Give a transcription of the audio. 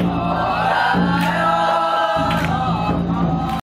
Oh.